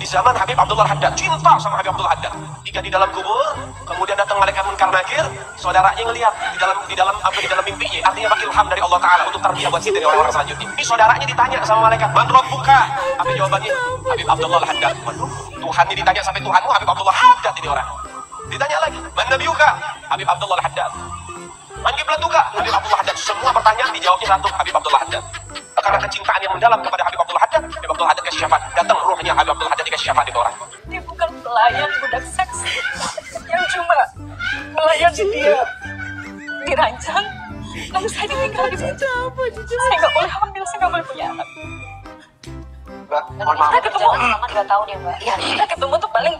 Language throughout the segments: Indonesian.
di zaman Habib Abdullah Haddad cinta sama Habib Abdullah Haddad jika di dalam kubur kemudian datang malaikat munkar nakir saudaranya ngelihat di dalam di dalam apa di dalam mimpinya. Artinya apa ilham dari Allah Taala untuk tarbiyah buat si dari orang-orang selanjutnya. Ini saudaranya ditanya sama malaikat man buka? Apa jawabannya? Habib Abdullah Haddad Tuhan ini ditanya sampai Tuhanmu Habib Abdullah Haddad ini orang. Ditanya lagi man nabiyuka Habib Abdullah Haddad man kiblatuka Habib Abdullah Haddad semua pertanyaan dijawabnya satu Habib Abdullah Haddad karena kecintaan yang mendalam kepada Habib Abdullah Abdullah Haddad kasih syafaat datang ruhnya Habib Abdullah Haddad dikasih syafaat itu orang Dia bukan pelayan budak seks yang cuma melayani dia dirancang lalu saya ditinggal di situ. Saya nggak boleh hamil, saya nggak boleh punya anak. Mbak, mohon maaf Kita ketemu, Selama tiga tahun ya mbak. ya kita ketemu tuh paling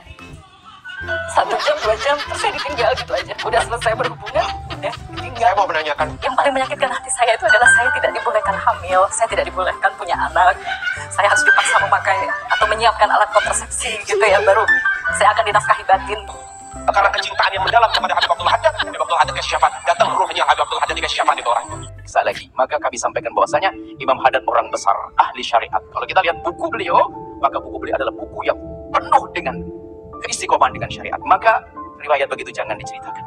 satu jam dua jam terus saya ditinggal gitu aja. Udah selesai berhubungan, udah ditinggal. saya mau menanyakan Yang paling menyakitkan hati saya itu adalah saya tidak dibolehkan hamil, saya tidak dibolehkan punya anak. Saya harus dipaksa memakai atau menyiapkan alat kontrasepsi gitu ya baru saya akan dinafkahi batin. karena kecintaan yang mendalam kepada Habib Abdullah Haddad Habib Abdullah Haddad kasih syafaat datang ruhnya Habib Abdullah Haddad dikasih syafaat itu orang Sekali lagi, maka kami sampaikan bahwasanya Imam Haddad orang besar, ahli syariat. Kalau kita lihat buku beliau, maka buku beliau adalah buku yang penuh dengan keistiqomahan dengan syariat. Maka riwayat begitu jangan diceritakan.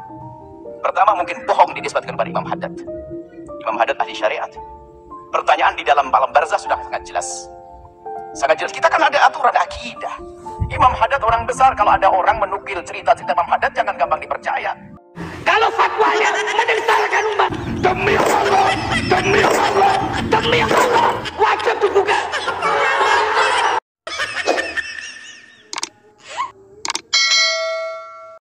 Pertama mungkin bohong dinisbatkan pada Imam Haddad. Imam Haddad ahli syariat. Pertanyaan di dalam malam barzah sudah sangat jelas. Sangat jelas. Kita kan ada aturan akidah. Imam Haddad orang besar. Kalau ada orang menukil cerita-cerita Imam Haddad, jangan gampang dipercaya. Kalau fatwanya menentangkan umat demi Allah, demi Allah, demi Allah.